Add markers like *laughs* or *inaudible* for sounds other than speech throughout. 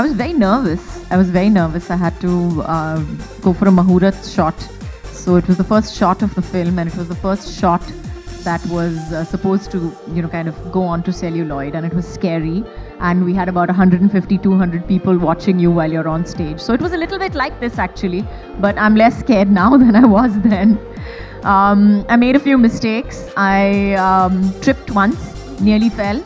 I was very nervous. I was very nervous. I had to uh, go for a Mahurat shot. So it was the first shot of the film, and it was the first shot that was uh, supposed to, you know, kind of go on to celluloid, and it was scary. And we had about 150, 200 people watching you while you're on stage. So it was a little bit like this actually, but I'm less scared *laughs* now than I was then. Um, I made a few mistakes. I um, tripped once, nearly fell,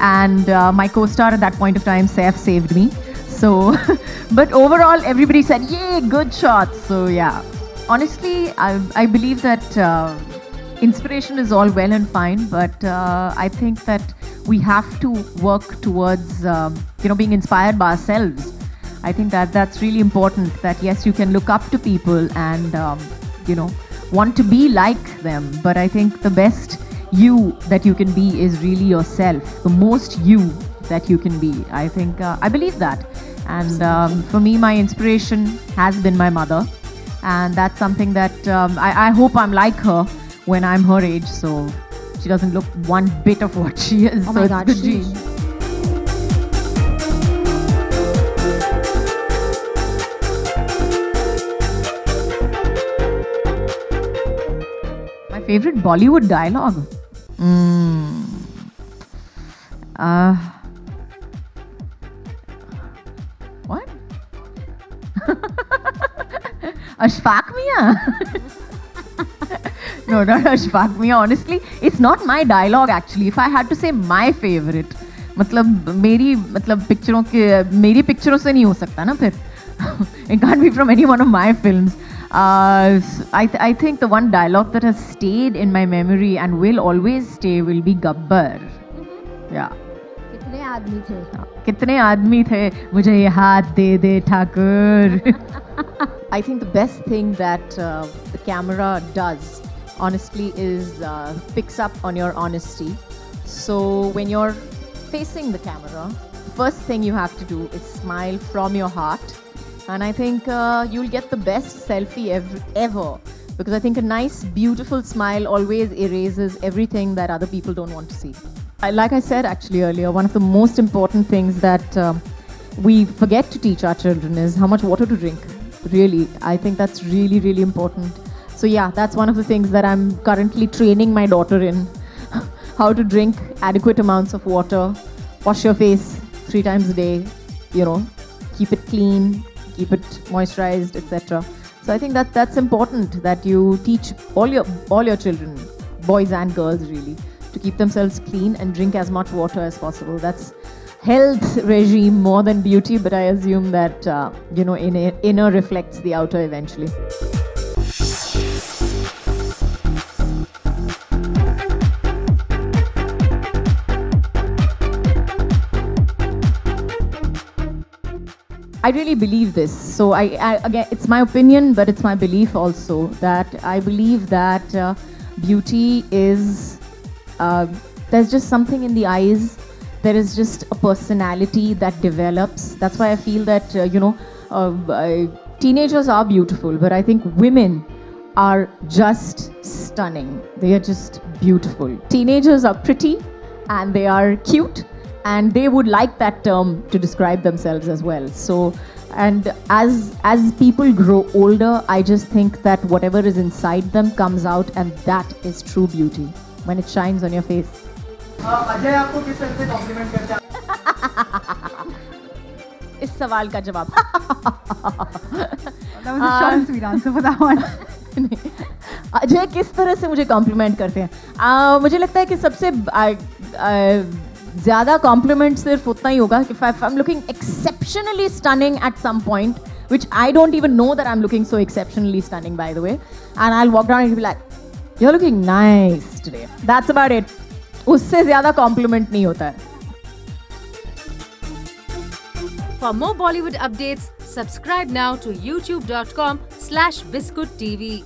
and uh, my co-star at that point of time, Saif, saved me. So, *laughs* but overall, everybody said, "Yay, good shot!" So yeah, honestly, I, I believe that uh, inspiration is all well and fine, but uh, I think that we have to work towards um, you know being inspired by ourselves. I think that that's really important. That yes, you can look up to people and um, you know want to be like them, but I think the best you that you can be is really yourself. The most you that you can be. I think uh, I believe that, and um, for me, my inspiration has been my mother, and that's something that um, I, I hope I'm like her when I'm her age. So she doesn't look one bit of what she is. Oh so my God, she-. My favorite Bollywood dialogue. Mm. Uh, Ashfaq Miyan? No not Ashfaq Miyan honestly it's not my dialogue actually if I had to say my favourite मतलब मेरी मतलब पिक्चरों के मेरी पिक्चरों से नहीं हो सकता ना फिर। It can't be from any one of my film I think the one dialogue that has stayed in my memory and will always stay will be Gabbar या आदमी थे? कितने आदमी थे? मुझे ये हाथ दे दे Thakur. *laughs* I think the best thing that uh, the camera does honestly is uh, picks up on your honesty so when you're facing the camera first thing you have to do is smile from your heart and I think uh, you'll get the best selfie ever, ever because I think a nice, beautiful smile always erases everything that other people don't want to see. I, like I said actually earlier, one of the most important things that um, we forget to teach our children is how much water to drink. Really, I think that's really, really important. So, yeah, that's one of the things that I'm currently training my daughter in *laughs* how to drink adequate amounts of water, wash your face three times a day, you know, keep it clean, keep it moisturized, etc. So I think that that's important that you teach all your all your children, boys and girls really, to keep themselves clean and drink as much water as possible. That's health regime more than beauty, but I assume that uh, you know inner, inner reflects the outer eventually. I really believe this. So I, I again, it's my opinion, but it's my belief also that I believe that uh, beauty is uh, there's just something in the eyes. There is just a personality that develops. That's why I feel that uh, you know uh, uh, teenagers are beautiful, but I think women are just stunning. They are just beautiful. Teenagers are pretty and they are cute and they would like that term to describe themselves as well so and as as people grow older i just think that whatever is inside them comes out and that is true beauty when it shines on your face हाँ, अजय किस तरह से *laughs* इस सवाल का जवाब। हाँ। *laughs* अजय किस तरह से मुझे कॉम्प्लीमेंट करते हैं? मुझे लगता है कि सबसे ज़्यादा कॉम्प्लीमेंट सिर्फ़ उतना ही होगा कि looking exceptionally stunning at some point which I don't even know that I am looking so exceptionally stunning by the way and I walk down you are looking nice today that's about it उससे ज़्यादा compliment नहीं होता है। For more Bollywood update subscribe now to YouTube dot com slash biscuit TV